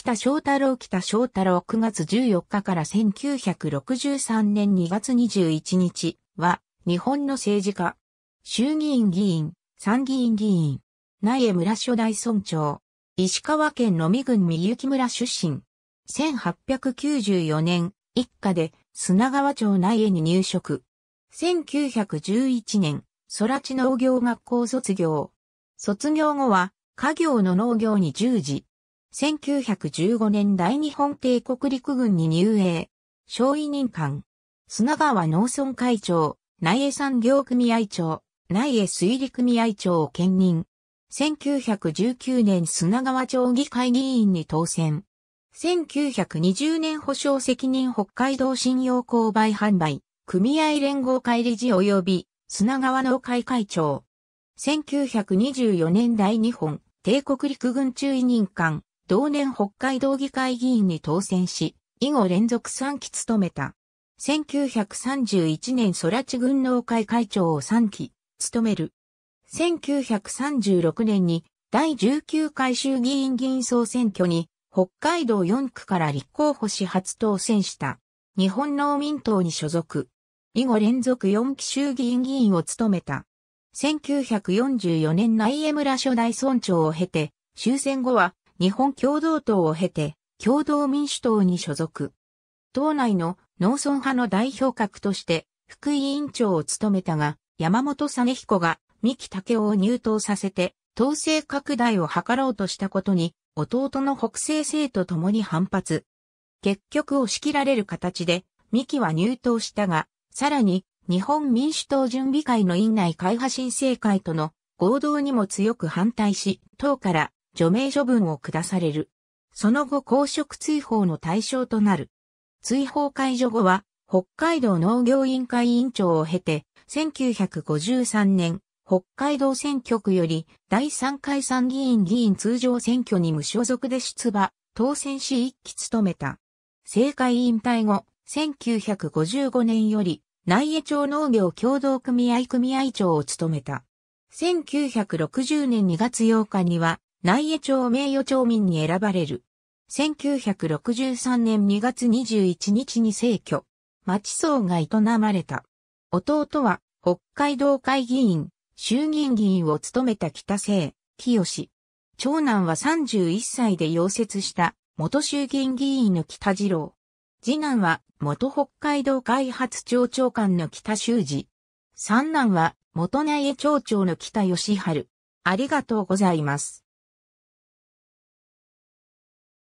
北翔太郎北翔太郎9月14日から1963年2月21日は日本の政治家。衆議院議員、参議院議員、内江村初代村長、石川県野見郡三幸村出身。1894年、一家で砂川町内江に入職。1911年、空知農業学校卒業。卒業後は、家業の農業に従事。1915年大日本帝国陸軍に入営。小委任官。砂川農村会長、内江産業組合長、内江水利組合長を兼任。1919年砂川町議会議員に当選。1920年保証責任北海道信用購買販売、組合連合会理事及び砂川農会会長。1924年大日本帝国陸軍中委任官、同年北海道議会議員に当選し、以後連続3期務めた。1931年空知軍農会会長を3期務める。1936年に第19回衆議院議員総選挙に北海道4区から立候補し初当選した日本農民党に所属。以後連続4期衆議院議員を務めた。1944年内江村初代村長を経て、終戦後は日本共同党を経て、共同民主党に所属。党内の農村派の代表格として副委員長を務めたが、山本実彦が三木武夫を入党させて、統制拡大を図ろうとしたことに、弟の北西生と共に反発。結局押し切られる形で、三木は入党したが、さらに、日本民主党準備会の院内会派新生会との合同にも強く反対し、党から除名処分を下される。その後公職追放の対象となる。追放解除後は、北海道農業委員会委員長を経て、1953年、北海道選挙区より第3回参議院議員通常選挙に無所属で出馬、当選し一期務めた。政界引退後、1955年より内江町農業協同組合組合長を務めた。1960年2月8日には内江町名誉町民に選ばれる。1963年2月21日に逝去。町葬が営まれた。弟は北海道会議員、衆議院議員を務めた北清、清。長男は31歳で溶接した元衆議院議員の北次郎。次男は元北海道開発庁長官の北修二。三男は元内江町長の北義春。ありがとうございます。